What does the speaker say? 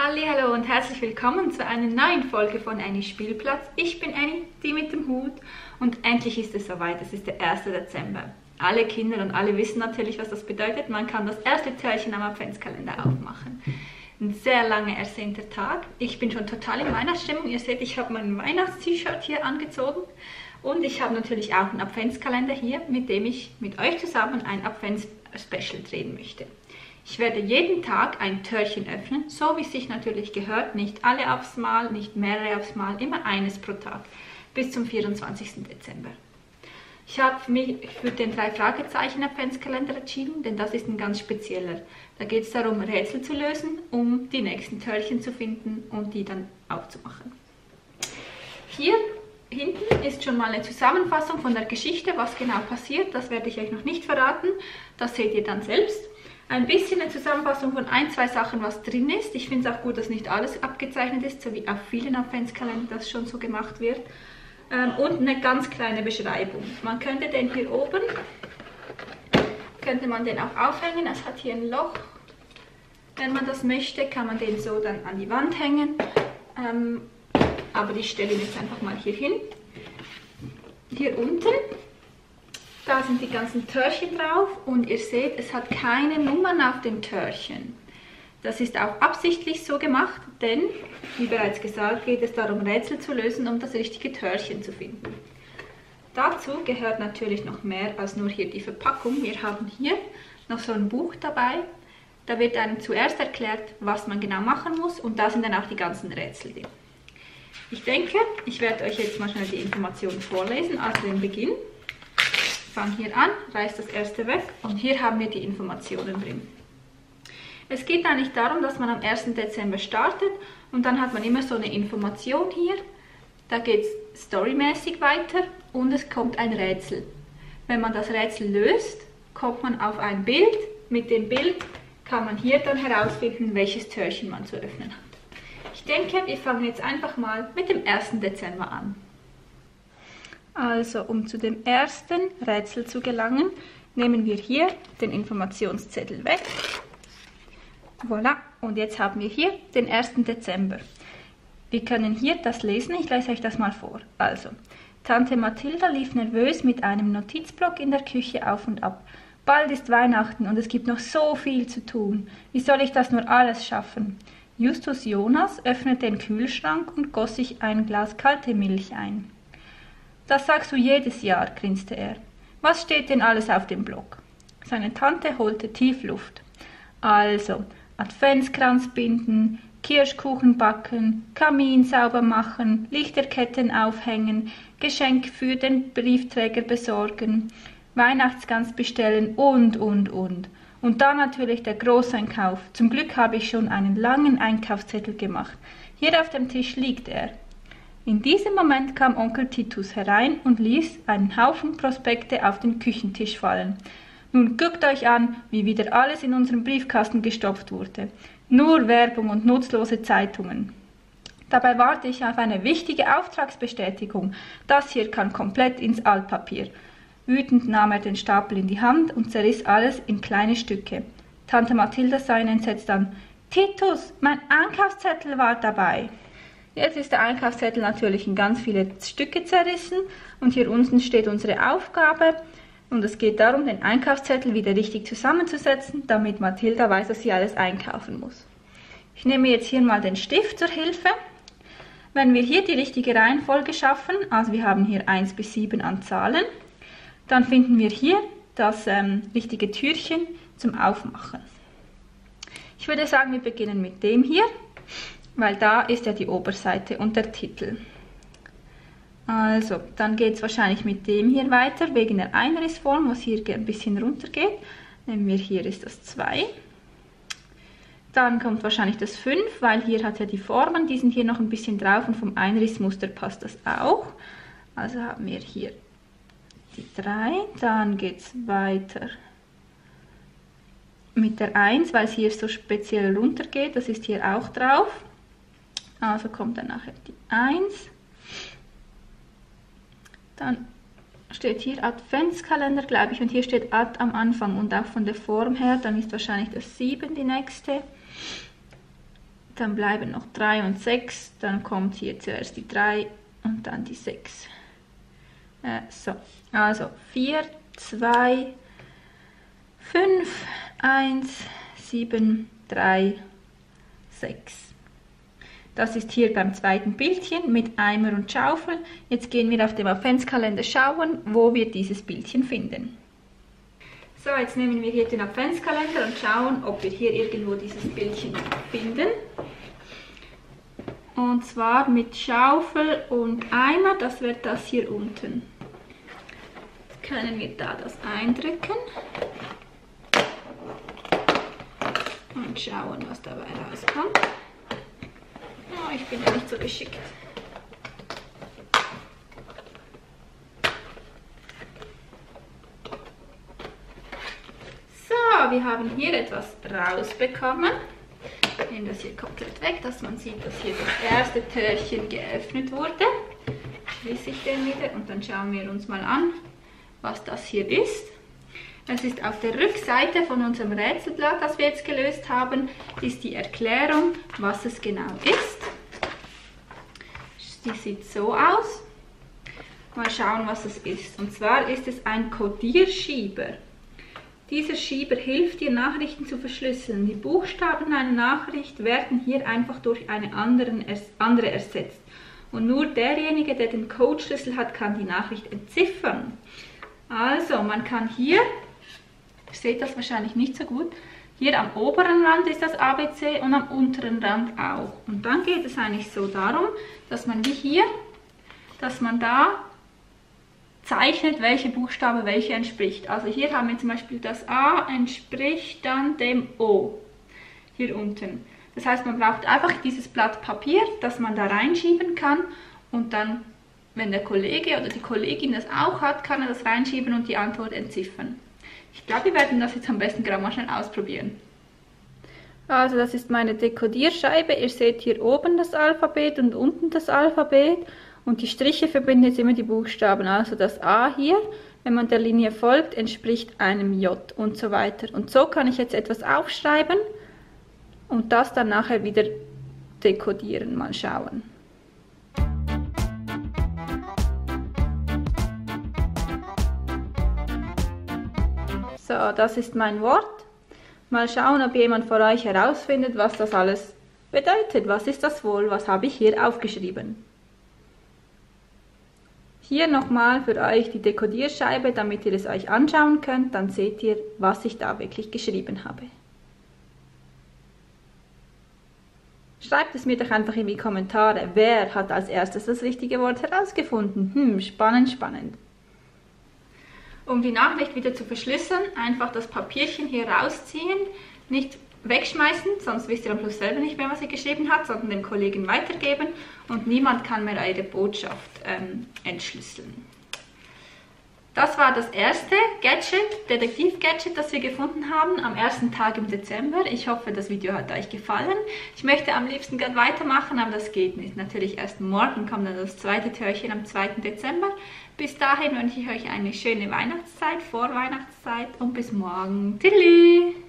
Hallo und herzlich willkommen zu einer neuen Folge von Annie Spielplatz. Ich bin Annie, die mit dem Hut und endlich ist es soweit. Es ist der 1. Dezember. Alle Kinder und alle wissen natürlich, was das bedeutet. Man kann das erste Türchen am Adventskalender aufmachen. Ein sehr lange ersehnter Tag. Ich bin schon total in Weihnachtsstimmung. Ihr seht, ich habe mein Weihnachts-T-Shirt hier angezogen. Und ich habe natürlich auch einen Adventskalender hier, mit dem ich mit euch zusammen ein Advents-Special drehen möchte. Ich werde jeden Tag ein Türchen öffnen, so wie es sich natürlich gehört. Nicht alle aufs Mal, nicht mehrere aufs Mal, immer eines pro Tag bis zum 24. Dezember. Ich habe mich für den drei Fragezeichen Adventskalender entschieden, denn das ist ein ganz spezieller. Da geht es darum, Rätsel zu lösen, um die nächsten Türchen zu finden und die dann aufzumachen. Hier hinten ist schon mal eine Zusammenfassung von der Geschichte, was genau passiert. Das werde ich euch noch nicht verraten. Das seht ihr dann selbst ein bisschen eine Zusammenfassung von ein, zwei Sachen, was drin ist. Ich finde es auch gut, dass nicht alles abgezeichnet ist, so wie auf vielen Adventskalendern das schon so gemacht wird. Ähm, und eine ganz kleine Beschreibung. Man könnte den hier oben, könnte man den auch aufhängen. Es hat hier ein Loch. Wenn man das möchte, kann man den so dann an die Wand hängen. Ähm, aber ich stelle ihn jetzt einfach mal hier hin. Hier unten da sind die ganzen Törchen drauf und ihr seht, es hat keine Nummern auf dem Törchen. Das ist auch absichtlich so gemacht, denn, wie bereits gesagt, geht es darum, Rätsel zu lösen, um das richtige Törchen zu finden. Dazu gehört natürlich noch mehr als nur hier die Verpackung. Wir haben hier noch so ein Buch dabei. Da wird einem zuerst erklärt, was man genau machen muss und da sind dann auch die ganzen Rätsel drin. Ich denke, ich werde euch jetzt mal schnell die Informationen vorlesen, also den Beginn fange hier an, reiße das erste weg und hier haben wir die Informationen drin. Es geht eigentlich darum, dass man am 1. Dezember startet und dann hat man immer so eine Information hier. Da geht es storymäßig weiter und es kommt ein Rätsel. Wenn man das Rätsel löst, kommt man auf ein Bild. Mit dem Bild kann man hier dann herausfinden, welches Türchen man zu öffnen hat. Ich denke, wir fangen jetzt einfach mal mit dem 1. Dezember an. Also, um zu dem ersten Rätsel zu gelangen, nehmen wir hier den Informationszettel weg. Voilà, und jetzt haben wir hier den 1. Dezember. Wir können hier das lesen, ich lese euch das mal vor. Also, Tante Mathilda lief nervös mit einem Notizblock in der Küche auf und ab. Bald ist Weihnachten und es gibt noch so viel zu tun. Wie soll ich das nur alles schaffen? Justus Jonas öffnete den Kühlschrank und goss sich ein Glas kalte Milch ein. Das sagst du jedes Jahr, grinste er. Was steht denn alles auf dem Block? Seine Tante holte tief Luft. Also, Adventskranz binden, Kirschkuchen backen, Kamin sauber machen, Lichterketten aufhängen, Geschenk für den Briefträger besorgen, Weihnachtsgans bestellen und, und, und. Und dann natürlich der Großeinkauf. Zum Glück habe ich schon einen langen Einkaufszettel gemacht. Hier auf dem Tisch liegt er. In diesem Moment kam Onkel Titus herein und ließ einen Haufen Prospekte auf den Küchentisch fallen. Nun guckt euch an, wie wieder alles in unserem Briefkasten gestopft wurde. Nur Werbung und nutzlose Zeitungen. Dabei warte ich auf eine wichtige Auftragsbestätigung. Das hier kann komplett ins Altpapier. Wütend nahm er den Stapel in die Hand und zerriss alles in kleine Stücke. Tante Mathilda sah ihn entsetzt an. Titus, mein Einkaufszettel war dabei. Jetzt ist der Einkaufszettel natürlich in ganz viele Stücke zerrissen und hier unten steht unsere Aufgabe und es geht darum, den Einkaufszettel wieder richtig zusammenzusetzen, damit Mathilda weiß, was sie alles einkaufen muss. Ich nehme jetzt hier mal den Stift zur Hilfe. Wenn wir hier die richtige Reihenfolge schaffen, also wir haben hier 1 bis 7 an Zahlen, dann finden wir hier das ähm, richtige Türchen zum Aufmachen. Ich würde sagen, wir beginnen mit dem hier weil da ist ja die Oberseite und der Titel. Also, dann geht es wahrscheinlich mit dem hier weiter, wegen der Einrissform, was hier ein bisschen runter geht. Nehmen wir hier ist das 2. Dann kommt wahrscheinlich das 5, weil hier hat ja die Formen, die sind hier noch ein bisschen drauf und vom Einrissmuster passt das auch. Also haben wir hier die 3, dann geht es weiter mit der 1, weil es hier so speziell runter geht, das ist hier auch drauf. Also kommt dann nachher die 1. Dann steht hier Adventskalender, glaube ich, und hier steht Ad am Anfang und auch von der Form her, dann ist wahrscheinlich das 7 die nächste. Dann bleiben noch 3 und 6. Dann kommt hier zuerst die 3 und dann die 6. Äh, so, also 4, 2, 5, 1, 7, 3, 6. Das ist hier beim zweiten Bildchen mit Eimer und Schaufel. Jetzt gehen wir auf dem Adventskalender schauen, wo wir dieses Bildchen finden. So, jetzt nehmen wir hier den Adventskalender und schauen, ob wir hier irgendwo dieses Bildchen finden. Und zwar mit Schaufel und Eimer, das wird das hier unten. Jetzt können wir da das eindrücken. Und schauen, was dabei rauskommt. Oh, ich bin ja nicht so geschickt. So, wir haben hier etwas rausbekommen. Ich nehme das hier komplett weg, dass man sieht, dass hier das erste Türchen geöffnet wurde. Schließe ich den wieder und dann schauen wir uns mal an, was das hier ist. Es ist auf der Rückseite von unserem Rätselblatt, das wir jetzt gelöst haben, ist die Erklärung, was es genau ist. Die sieht so aus. Mal schauen, was es ist. Und zwar ist es ein Codierschieber. Dieser Schieber hilft dir, Nachrichten zu verschlüsseln. Die Buchstaben einer Nachricht werden hier einfach durch eine andere ersetzt. Und nur derjenige, der den Codeschlüssel hat, kann die Nachricht entziffern. Also, man kann hier, ihr seht das wahrscheinlich nicht so gut, hier am oberen Rand ist das ABC und am unteren Rand auch. Und dann geht es eigentlich so darum, dass man wie hier, dass man da zeichnet, welche Buchstabe welche entspricht. Also hier haben wir zum Beispiel das A entspricht dann dem O, hier unten. Das heißt, man braucht einfach dieses Blatt Papier, das man da reinschieben kann und dann, wenn der Kollege oder die Kollegin das auch hat, kann er das reinschieben und die Antwort entziffern. Ich glaube, wir werden das jetzt am besten gerade mal schnell ausprobieren. Also das ist meine Dekodierscheibe. Ihr seht hier oben das Alphabet und unten das Alphabet. Und die Striche verbinden jetzt immer die Buchstaben. Also das A hier, wenn man der Linie folgt, entspricht einem J und so weiter. Und so kann ich jetzt etwas aufschreiben und das dann nachher wieder dekodieren. Mal schauen. So, das ist mein Wort. Mal schauen, ob jemand von euch herausfindet, was das alles bedeutet. Was ist das wohl? Was habe ich hier aufgeschrieben? Hier nochmal für euch die Dekodierscheibe, damit ihr es euch anschauen könnt. Dann seht ihr, was ich da wirklich geschrieben habe. Schreibt es mir doch einfach in die Kommentare, wer hat als erstes das richtige Wort herausgefunden. Hm, spannend, spannend. Um die Nachricht wieder zu verschlüsseln, einfach das Papierchen hier rausziehen, nicht wegschmeißen, sonst wisst ihr am Schluss selber nicht mehr, was ihr geschrieben habt, sondern dem Kollegen weitergeben und niemand kann mehr eure Botschaft ähm, entschlüsseln. Das war das erste Gadget, Detektiv-Gadget, das wir gefunden haben am ersten Tag im Dezember. Ich hoffe, das Video hat euch gefallen. Ich möchte am liebsten gerne weitermachen, aber das geht nicht. Natürlich erst morgen kommt dann das zweite Türchen am 2. Dezember. Bis dahin wünsche ich euch eine schöne Weihnachtszeit, Vorweihnachtszeit und bis morgen. Tschüss!